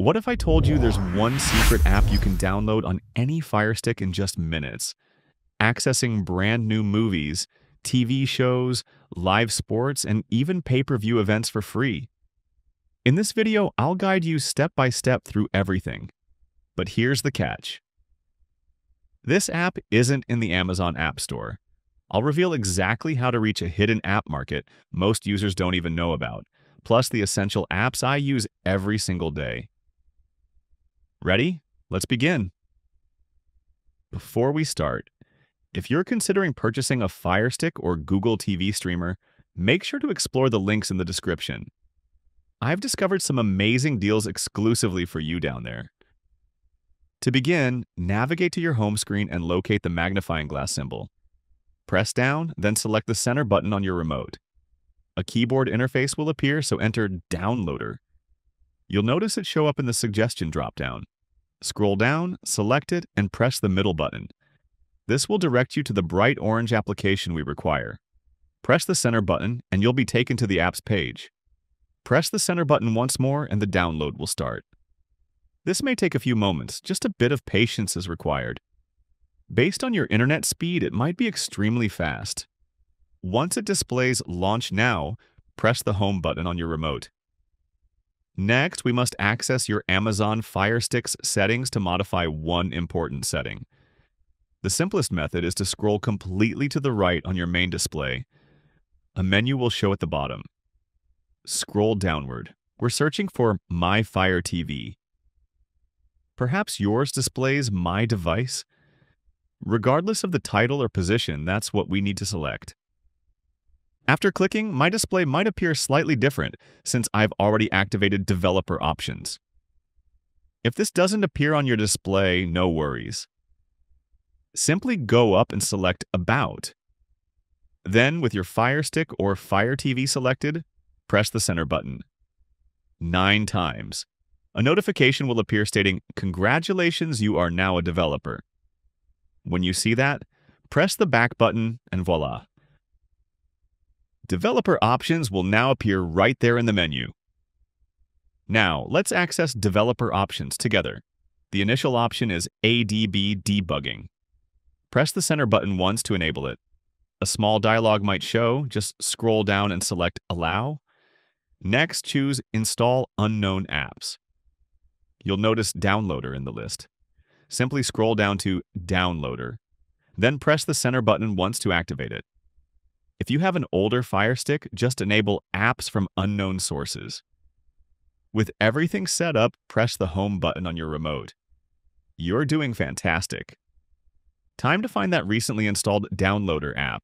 What if I told you there's one secret app you can download on any Fire Stick in just minutes? Accessing brand new movies, TV shows, live sports, and even pay-per-view events for free. In this video, I'll guide you step by step through everything. But here's the catch. This app isn't in the Amazon App Store. I'll reveal exactly how to reach a hidden app market most users don't even know about, plus the essential apps I use every single day. Ready? Let's begin. Before we start, if you're considering purchasing a Fire Stick or Google TV streamer, make sure to explore the links in the description. I've discovered some amazing deals exclusively for you down there. To begin, navigate to your home screen and locate the magnifying glass symbol. Press down, then select the center button on your remote. A keyboard interface will appear, so enter Downloader. You'll notice it show up in the suggestion dropdown. Scroll down, select it, and press the middle button. This will direct you to the bright orange application we require. Press the center button, and you'll be taken to the app's page. Press the center button once more, and the download will start. This may take a few moments, just a bit of patience is required. Based on your internet speed, it might be extremely fast. Once it displays Launch Now, press the Home button on your remote. Next, we must access your Amazon Fire Stick's settings to modify one important setting. The simplest method is to scroll completely to the right on your main display. A menu will show at the bottom. Scroll downward. We're searching for My Fire TV. Perhaps yours displays My Device? Regardless of the title or position, that's what we need to select. After clicking, my display might appear slightly different since I've already activated developer options. If this doesn't appear on your display, no worries. Simply go up and select About. Then, with your Fire Stick or Fire TV selected, press the center button. Nine times a notification will appear stating, Congratulations, you are now a developer. When you see that, press the back button and voila. Developer options will now appear right there in the menu. Now, let's access developer options together. The initial option is ADB debugging. Press the center button once to enable it. A small dialog might show, just scroll down and select Allow. Next, choose Install Unknown Apps you'll notice Downloader in the list. Simply scroll down to Downloader, then press the center button once to activate it. If you have an older Fire Stick, just enable Apps from Unknown Sources. With everything set up, press the Home button on your remote. You're doing fantastic. Time to find that recently installed Downloader app.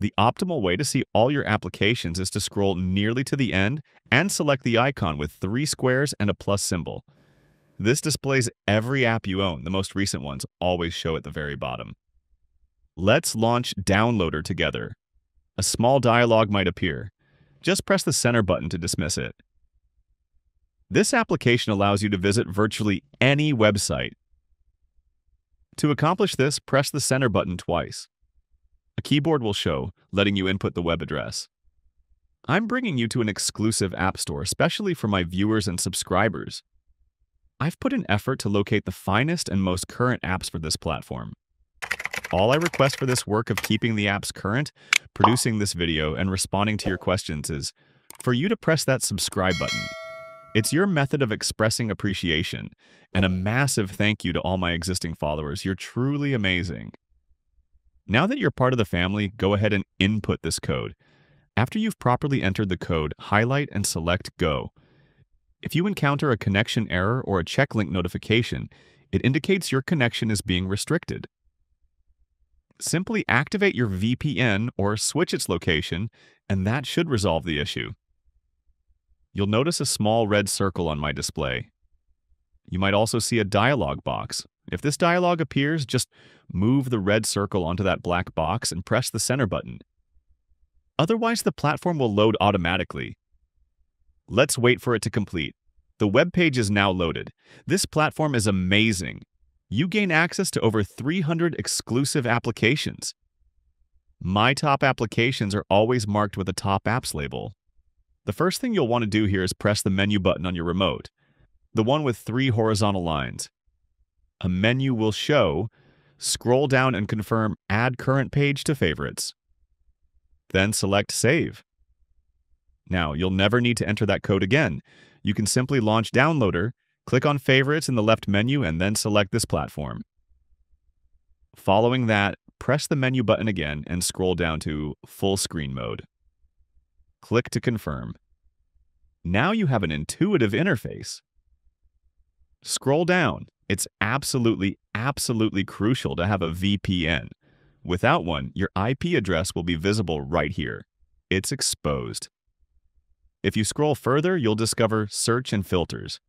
The optimal way to see all your applications is to scroll nearly to the end and select the icon with three squares and a plus symbol. This displays every app you own. The most recent ones always show at the very bottom. Let's launch Downloader together. A small dialog might appear. Just press the center button to dismiss it. This application allows you to visit virtually any website. To accomplish this, press the center button twice. A keyboard will show, letting you input the web address. I'm bringing you to an exclusive app store, especially for my viewers and subscribers. I've put an effort to locate the finest and most current apps for this platform. All I request for this work of keeping the apps current, producing this video, and responding to your questions is for you to press that subscribe button. It's your method of expressing appreciation, and a massive thank you to all my existing followers. You're truly amazing. Now that you're part of the family, go ahead and input this code. After you've properly entered the code, highlight and select Go. If you encounter a connection error or a checklink notification, it indicates your connection is being restricted. Simply activate your VPN or switch its location, and that should resolve the issue. You'll notice a small red circle on my display. You might also see a dialog box. If this dialog appears, just move the red circle onto that black box and press the center button. Otherwise, the platform will load automatically, Let's wait for it to complete. The web page is now loaded. This platform is amazing. You gain access to over 300 exclusive applications. My top applications are always marked with a top apps label. The first thing you'll want to do here is press the menu button on your remote. the one with three horizontal lines. A menu will show. Scroll down and confirm Add Current Page to Favorites. Then select Save. Now, you'll never need to enter that code again. You can simply launch Downloader, click on Favorites in the left menu, and then select this platform. Following that, press the menu button again and scroll down to Full Screen Mode. Click to confirm. Now you have an intuitive interface. Scroll down. It's absolutely, absolutely crucial to have a VPN. Without one, your IP address will be visible right here. It's exposed. If you scroll further, you'll discover Search and Filters.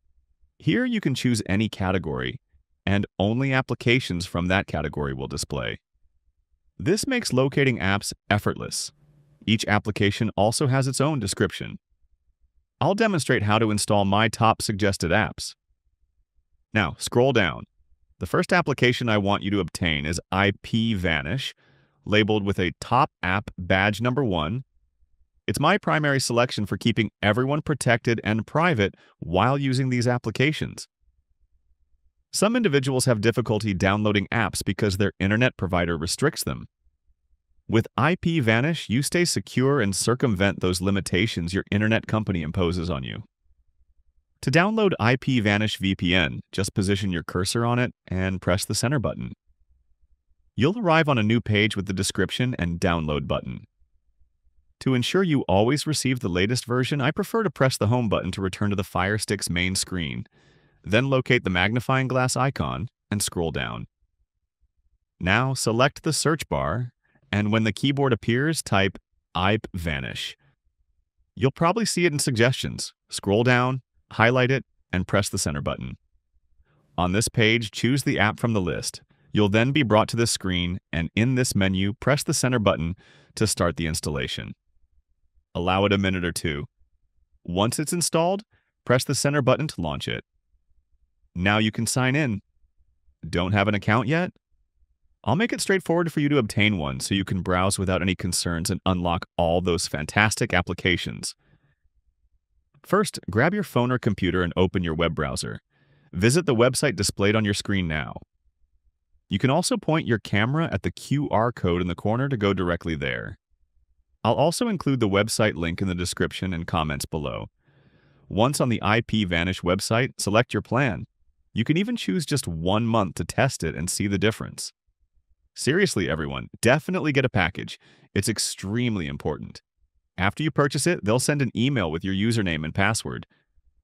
Here you can choose any category, and only applications from that category will display. This makes locating apps effortless. Each application also has its own description. I'll demonstrate how to install my top suggested apps. Now, scroll down. The first application I want you to obtain is IPVanish, labeled with a top app badge number one. It's my primary selection for keeping everyone protected and private while using these applications. Some individuals have difficulty downloading apps because their internet provider restricts them. With IPVanish, you stay secure and circumvent those limitations your internet company imposes on you. To download IPVanish VPN, just position your cursor on it and press the center button. You'll arrive on a new page with the description and download button. To ensure you always receive the latest version, I prefer to press the home button to return to the Fire Stick's main screen, then locate the magnifying glass icon and scroll down. Now select the search bar, and when the keyboard appears, type IPVanish. You'll probably see it in suggestions. Scroll down, highlight it, and press the center button. On this page, choose the app from the list. You'll then be brought to this screen, and in this menu, press the center button to start the installation. Allow it a minute or two. Once it's installed, press the center button to launch it. Now you can sign in. Don't have an account yet? I'll make it straightforward for you to obtain one so you can browse without any concerns and unlock all those fantastic applications. First, grab your phone or computer and open your web browser. Visit the website displayed on your screen now. You can also point your camera at the QR code in the corner to go directly there. I'll also include the website link in the description and comments below. Once on the IPVanish website, select your plan. You can even choose just one month to test it and see the difference. Seriously, everyone, definitely get a package. It's extremely important. After you purchase it, they'll send an email with your username and password.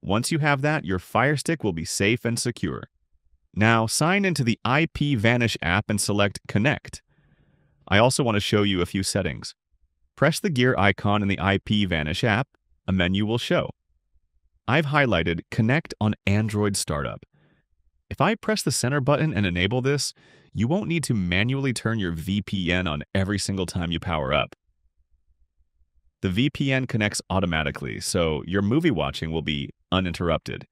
Once you have that, your Fire Stick will be safe and secure. Now, sign into the IPVanish app and select Connect. I also want to show you a few settings. Press the gear icon in the IPVanish app, a menu will show. I've highlighted Connect on Android Startup. If I press the center button and enable this, you won't need to manually turn your VPN on every single time you power up. The VPN connects automatically, so your movie watching will be uninterrupted.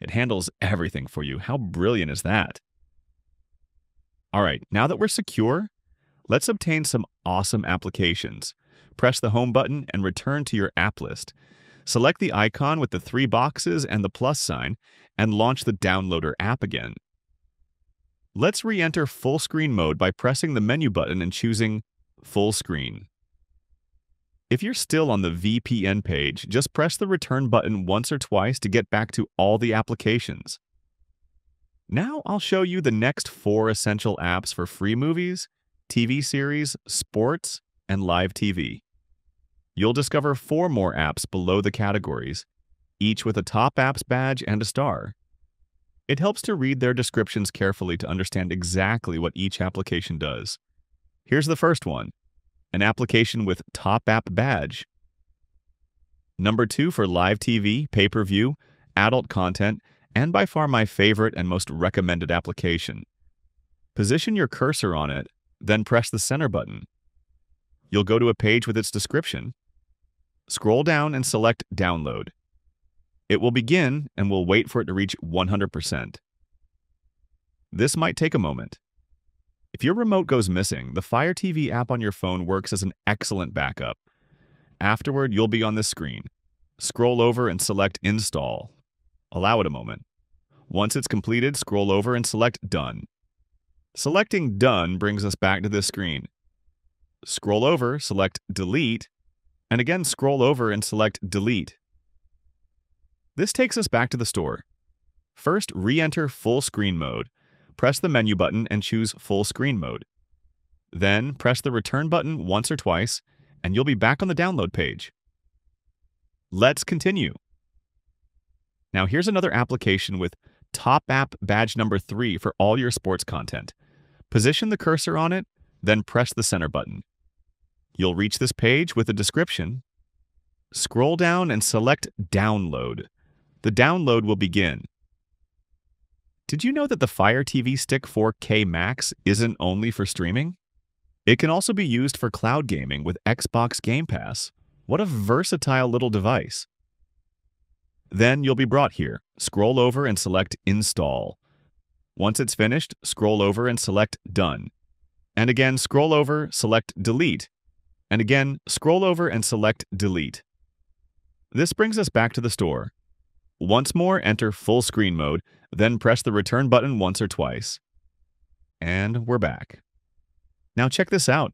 It handles everything for you. How brilliant is that? All right, now that we're secure, let's obtain some awesome applications. Press the home button and return to your app list. Select the icon with the three boxes and the plus sign and launch the Downloader app again. Let's re-enter full screen mode by pressing the menu button and choosing Full Screen. If you're still on the VPN page, just press the return button once or twice to get back to all the applications. Now I'll show you the next four essential apps for free movies, TV series, sports, and live TV. You'll discover four more apps below the categories, each with a top apps badge and a star. It helps to read their descriptions carefully to understand exactly what each application does. Here's the first one, an application with Top App Badge. Number two for live TV, pay per view, adult content, and by far my favorite and most recommended application. Position your cursor on it, then press the center button. You'll go to a page with its description. Scroll down and select Download. It will begin and we'll wait for it to reach 100%. This might take a moment. If your remote goes missing, the Fire TV app on your phone works as an excellent backup. Afterward, you'll be on this screen. Scroll over and select Install. Allow it a moment. Once it's completed, scroll over and select Done. Selecting Done brings us back to this screen. Scroll over, select Delete, and again scroll over and select Delete. This takes us back to the store. First, re-enter full screen mode. Press the menu button and choose full screen mode. Then, press the return button once or twice, and you'll be back on the download page. Let's continue. Now here's another application with Top App badge number 3 for all your sports content. Position the cursor on it, then press the center button. You'll reach this page with a description. Scroll down and select Download. The download will begin. Did you know that the Fire TV Stick 4K Max isn't only for streaming? It can also be used for cloud gaming with Xbox Game Pass. What a versatile little device. Then you'll be brought here. Scroll over and select Install. Once it's finished, scroll over and select Done. And again, scroll over, select Delete. And again, scroll over and select Delete. This brings us back to the store. Once more, enter full screen mode, then press the return button once or twice. And we're back. Now check this out.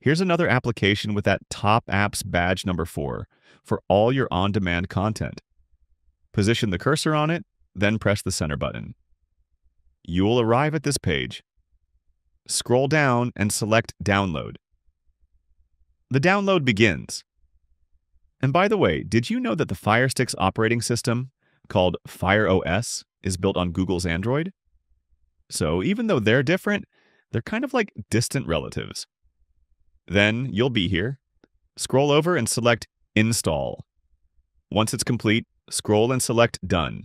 Here's another application with that Top Apps badge number 4 for all your on-demand content. Position the cursor on it, then press the center button. You will arrive at this page. Scroll down and select Download. The download begins. And by the way, did you know that the Fire Stick's operating system, called Fire OS, is built on Google's Android? So even though they're different, they're kind of like distant relatives. Then you'll be here. Scroll over and select Install. Once it's complete, scroll and select Done.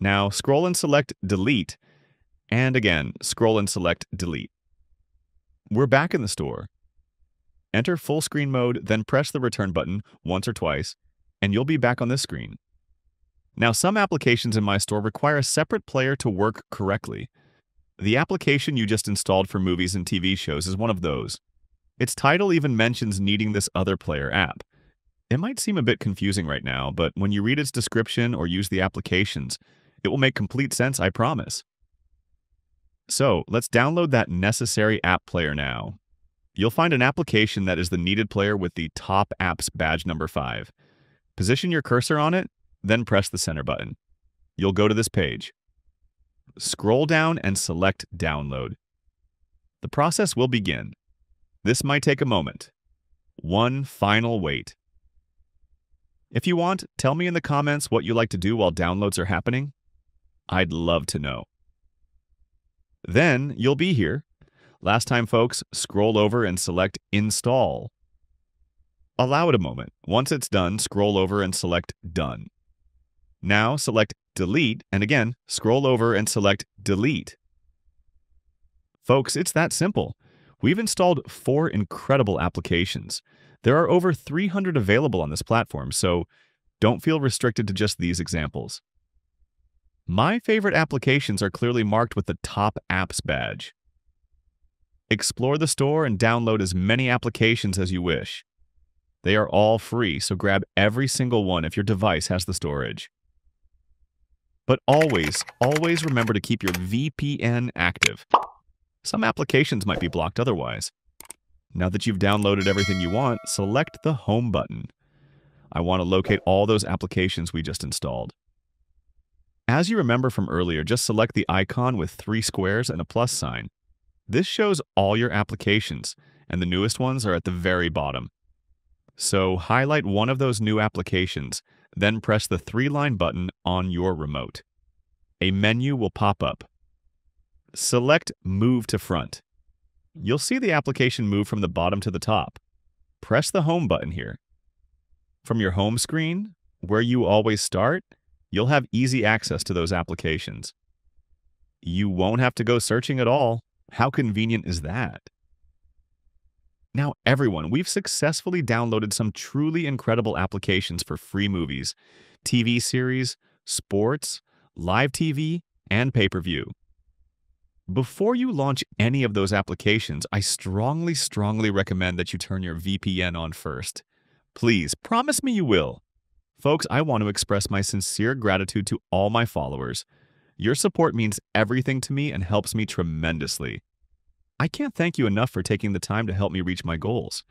Now scroll and select Delete, and again, scroll and select Delete. We're back in the store. Enter full screen mode, then press the return button once or twice, and you'll be back on this screen. Now, some applications in my store require a separate player to work correctly. The application you just installed for movies and TV shows is one of those. Its title even mentions needing this other player app. It might seem a bit confusing right now, but when you read its description or use the applications, it will make complete sense, I promise. So let's download that necessary app player now. You'll find an application that is the needed player with the Top Apps badge number 5. Position your cursor on it, then press the center button. You'll go to this page. Scroll down and select Download. The process will begin. This might take a moment. One final wait. If you want, tell me in the comments what you like to do while downloads are happening. I'd love to know. Then you'll be here. Last time, folks, scroll over and select Install. Allow it a moment. Once it's done, scroll over and select Done. Now select Delete, and again, scroll over and select Delete. Folks, it's that simple. We've installed four incredible applications. There are over 300 available on this platform, so don't feel restricted to just these examples. My favorite applications are clearly marked with the Top Apps badge. Explore the store and download as many applications as you wish. They are all free, so grab every single one if your device has the storage. But always, always remember to keep your VPN active. Some applications might be blocked otherwise. Now that you've downloaded everything you want, select the Home button. I want to locate all those applications we just installed. As you remember from earlier, just select the icon with three squares and a plus sign. This shows all your applications, and the newest ones are at the very bottom. So highlight one of those new applications, then press the three-line button on your remote. A menu will pop up. Select Move to Front you'll see the application move from the bottom to the top. Press the Home button here. From your home screen, where you always start, you'll have easy access to those applications. You won't have to go searching at all. How convenient is that? Now, everyone, we've successfully downloaded some truly incredible applications for free movies, TV series, sports, live TV, and pay-per-view. Before you launch any of those applications, I strongly, strongly recommend that you turn your VPN on first. Please, promise me you will. Folks, I want to express my sincere gratitude to all my followers. Your support means everything to me and helps me tremendously. I can't thank you enough for taking the time to help me reach my goals.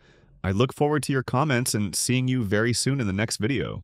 I look forward to your comments and seeing you very soon in the next video.